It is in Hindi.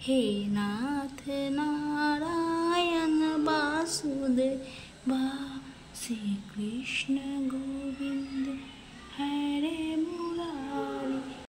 हे नाथ नारायण वासुदेवा श्री कृष्ण गो